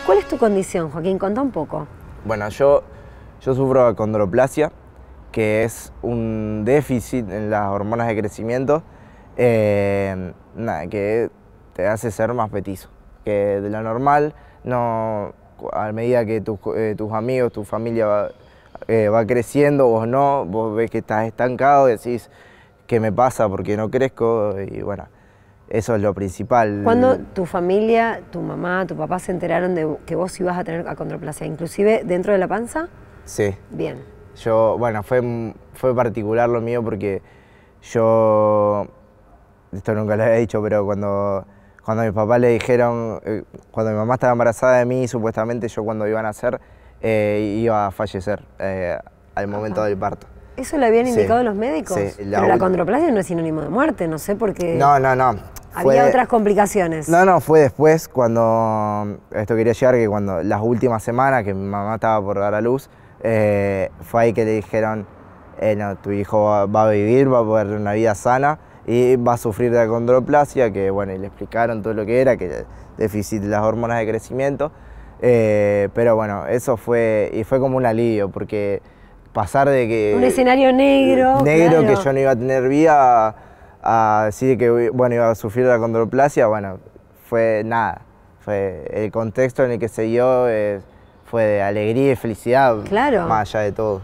cuál es tu condición, Joaquín? Contá un poco. Bueno, yo, yo sufro de condroplasia, que es un déficit en las hormonas de crecimiento eh, que te hace ser más petizo. Que de lo normal, no, a medida que tus, eh, tus amigos, tu familia va, eh, va creciendo, vos no, vos ves que estás estancado y decís, ¿qué me pasa? porque no crezco? Y bueno, eso es lo principal. ¿Cuándo tu familia, tu mamá, tu papá se enteraron de que vos ibas a tener acondroplasia, inclusive dentro de la panza? Sí. Bien. Yo, bueno, fue, fue particular lo mío porque yo, esto nunca lo había dicho, pero cuando, cuando a mi papá le dijeron, eh, cuando mi mamá estaba embarazada de mí, supuestamente yo cuando iba a nacer eh, iba a fallecer eh, al momento del parto. ¿Eso le habían indicado los médicos? Sí, la Pero la condroplasia no es sinónimo de muerte, no sé por qué. No, no, no. Había otras complicaciones. No, no, fue después cuando. Esto quería llegar que cuando las últimas semanas que mi mamá estaba por dar a luz, eh, fue ahí que le dijeron: eh, no, tu hijo va, a vivir, va a poder una vida sana y va a sufrir de condroplasia, que bueno, y le explicaron todo lo que era, que déficit de las hormonas de crecimiento. Eh, pero bueno, eso fue, y fue como un alivio, porque pasar de que... Un escenario negro. Negro, que yo no iba a tener vida, a, decir que bueno, iba a sufrir la condroplasia, bueno, fue nada. Fue el contexto en el que se dio eh, fue de alegría y felicidad, claro. más allá de todo.